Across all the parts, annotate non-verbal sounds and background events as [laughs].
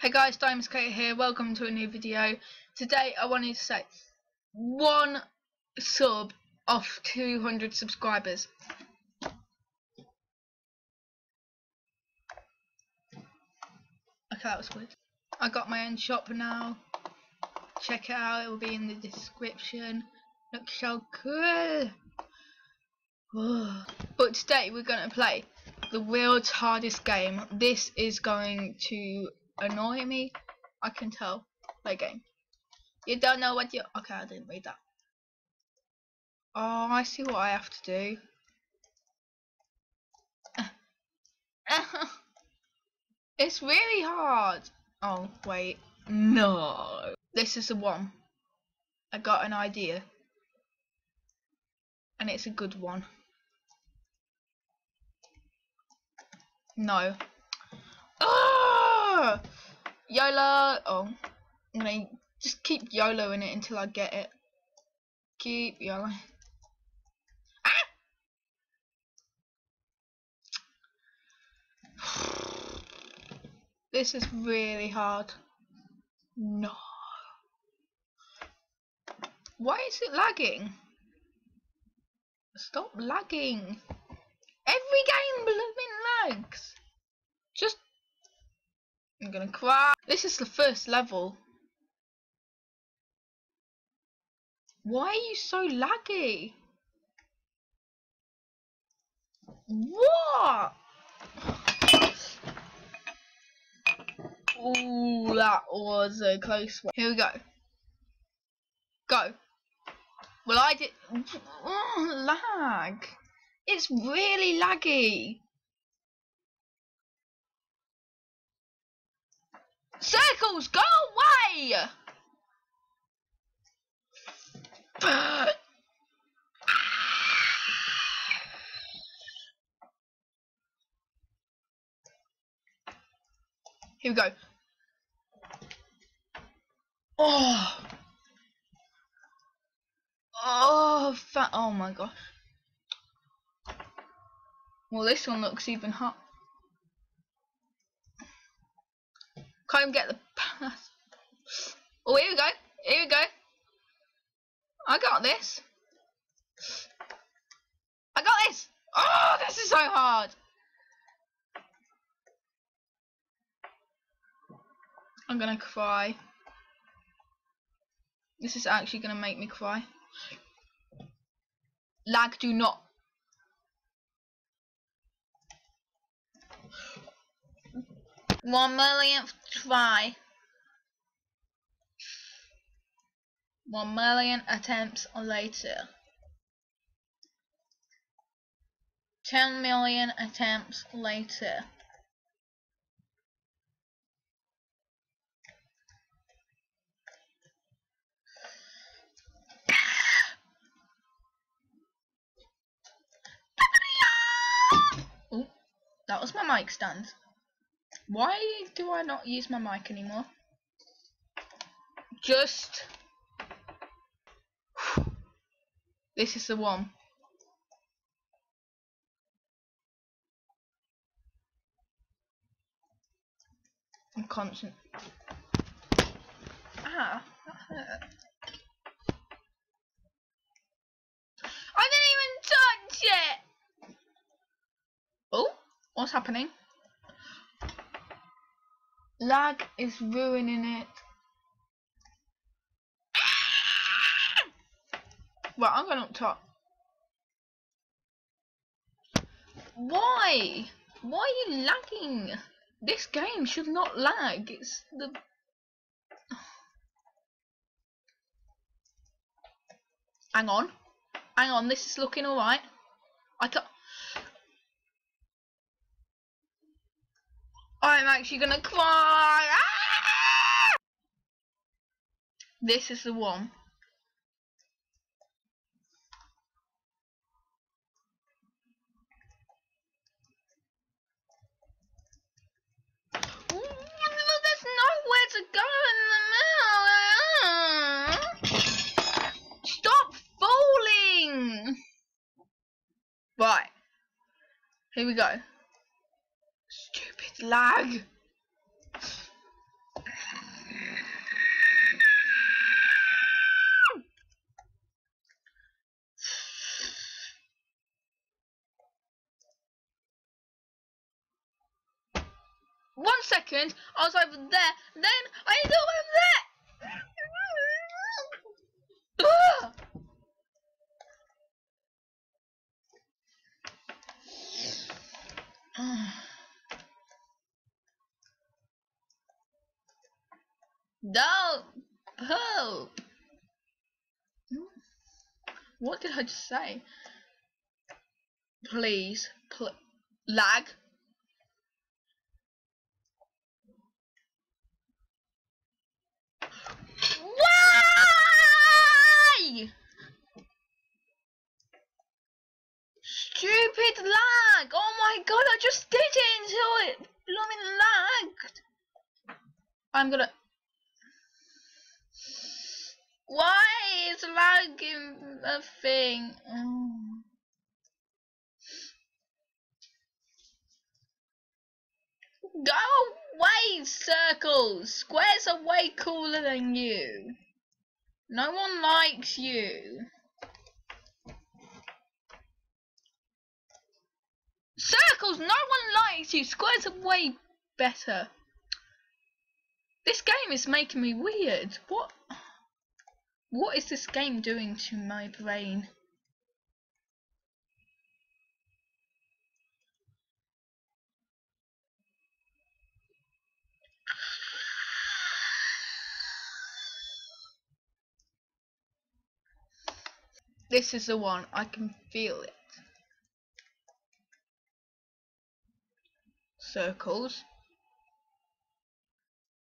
Hey guys, Diamond Skater here, welcome to a new video. Today I wanted to say one sub off 200 subscribers. Okay, that was weird. I got my own shop now. Check it out, it will be in the description. Looks so cool. [sighs] but today we're going to play the world's hardest game. This is going to annoy me. I can tell. Play game. You don't know what you. Okay, I didn't read that. Oh, I see what I have to do. [laughs] it's really hard. Oh, wait. No. This is the one. I got an idea. And it's a good one. No. Ah! YOLO! Oh. I'm gonna just keep YOLO in it until I get it. Keep YOLO. Ah! [sighs] This is really hard. No. Why is it lagging? Stop lagging. Every game blooming lags. I'm gonna cry. This is the first level. Why are you so laggy? What? Oh, that was a close one. Here we go. Go. Well, I did. Oh, [laughs] lag. It's really laggy. Circles, go away! Here we go. Oh. Oh, fat. Oh my gosh. Well, this one looks even hot. Can't get the pass. Oh, here we go. Here we go. I got this. I got this. Oh, this is so hard. I'm gonna cry. This is actually gonna make me cry. Lag, do not. One millionth try. One million attempts later. Ten million attempts later. That was my mic stand. Why do I not use my mic anymore? Just this is the one. I'm constant. Ah, that hurt. I didn't even touch it! Oh, what's happening? Lag is ruining it. Well, I'm going up top. Why? Why are you lagging? This game should not lag. It's the... [sighs] Hang on. Hang on, this is looking alright. I can't... I'm actually gonna cry. Ah! This is the one. To go in the middle. Stop falling. Right. Here we go Lag! One second, I was over there, then I knew I'm there! What did I just say? Please, pl lag. Why? Stupid lag! Oh my god, I just did it until it blooming lagged. I'm gonna. Why is lagging a thing? Oh. Go away, circles! Squares are way cooler than you. No one likes you. Circles, no one likes you. Squares are way better. This game is making me weird. What? What is this game doing to my brain? This is the one. I can feel it. Circles.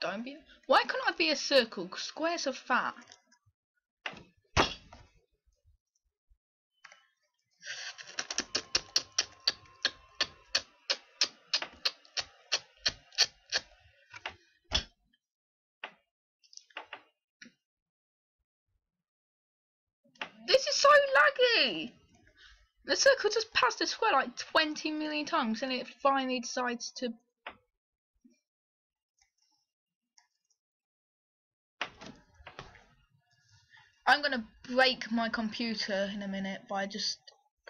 Don't be. Why can't I be a circle? Squares are fat. This is so laggy. The circle just passed the square like 20 million times and it finally decides to I'm gonna break my computer in a minute by just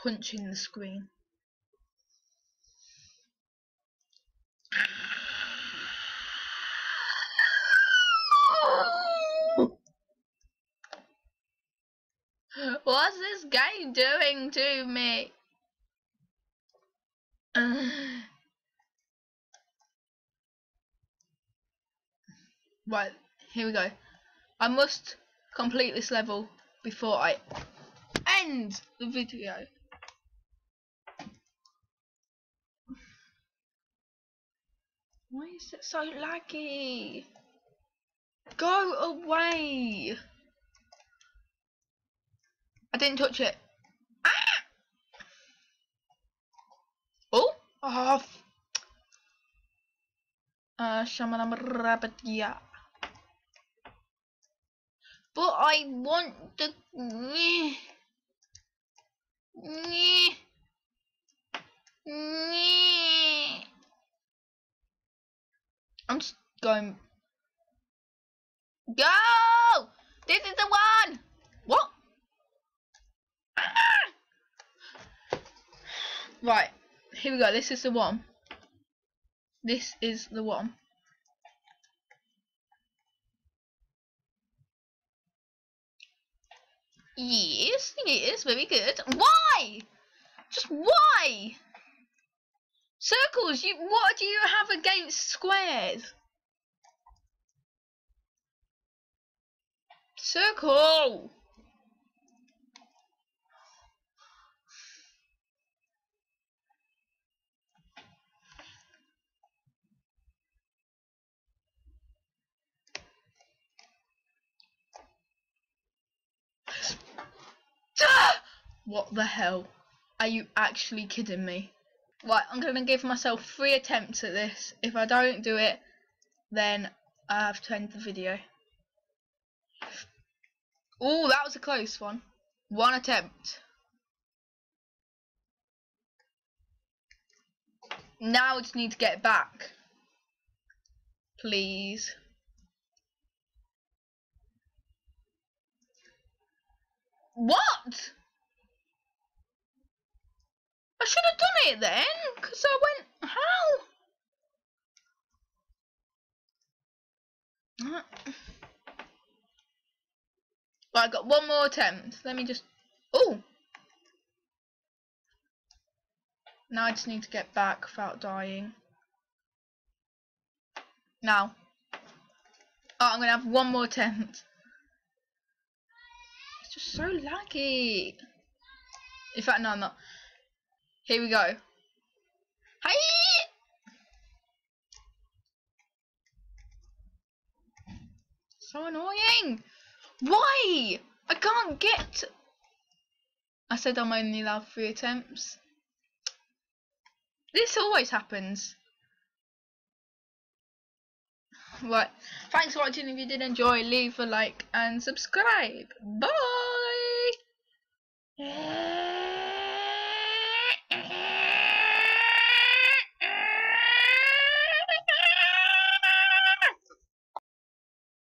punching the screen. What's this game doing to me? [sighs] right, here we go. I must complete this level before I end the video. Why is it so laggy? Go away! I didn't touch it. Ah! Oh! Oh! Uh, shamanam yeah. But I want the. I'm just going. Go! This is the one! What? Ah! Right, here we go. This is the one. This is the one. Yes, yes, very good. Why? Just why? Circles, you what do you have against squares? Circle. What the hell? Are you actually kidding me? Right, I'm going to give myself three attempts at this. If I don't do it, then I have to end the video. Oh, that was a close one. One attempt. Now I just need to get back. Please. What? I should have done it then, because I went, how? Right, I got one more attempt. Let me just. Oh! Now I just need to get back without dying. Now. Oh, I'm gonna have one more attempt. It's just so laggy. In fact, no, I'm not. Here we go. Hi! So annoying! Why? I can't get... I said I'm only allowed three attempts. This always happens. Right. Thanks for watching. If you did enjoy, leave a like and subscribe. Bye!